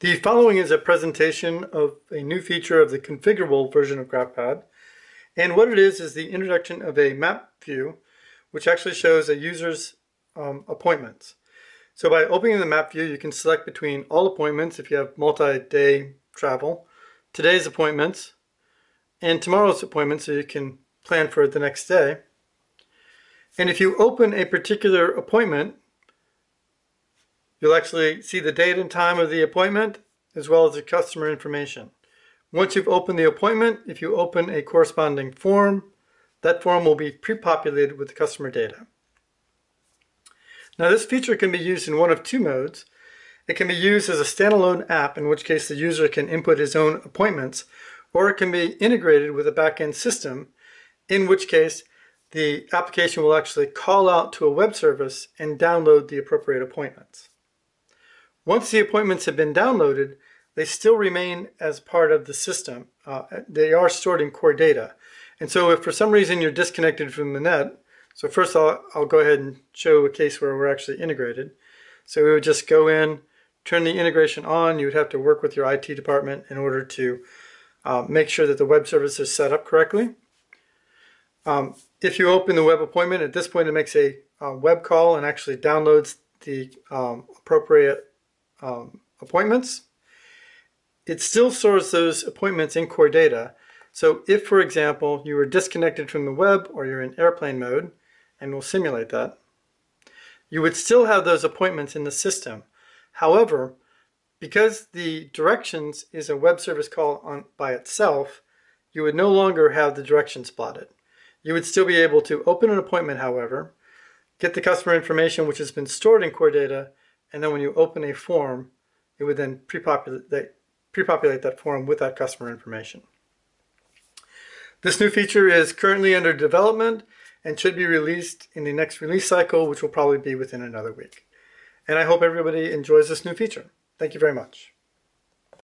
The following is a presentation of a new feature of the configurable version of GraphPad. And what it is is the introduction of a map view, which actually shows a user's um, appointments. So by opening the map view, you can select between all appointments if you have multi-day travel, today's appointments, and tomorrow's appointments so you can plan for the next day. And if you open a particular appointment, You'll actually see the date and time of the appointment as well as the customer information. Once you've opened the appointment, if you open a corresponding form, that form will be pre-populated with the customer data. Now this feature can be used in one of two modes. It can be used as a standalone app, in which case the user can input his own appointments, or it can be integrated with a backend system, in which case the application will actually call out to a web service and download the appropriate appointments. Once the appointments have been downloaded, they still remain as part of the system. Uh, they are stored in core data. And so if for some reason you're disconnected from the net, so first I'll, I'll go ahead and show a case where we're actually integrated. So we would just go in, turn the integration on. You would have to work with your IT department in order to uh, make sure that the web service is set up correctly. Um, if you open the web appointment, at this point it makes a, a web call and actually downloads the um, appropriate um, appointments, it still stores those appointments in core data. So if, for example, you were disconnected from the web or you're in airplane mode, and we'll simulate that, you would still have those appointments in the system. However, because the directions is a web service call on by itself, you would no longer have the directions plotted. You would still be able to open an appointment, however, get the customer information which has been stored in core data, and then when you open a form, it would then pre-populate that, form with that customer information. This new feature is currently under development and should be released in the next release cycle, which will probably be within another week. And I hope everybody enjoys this new feature. Thank you very much.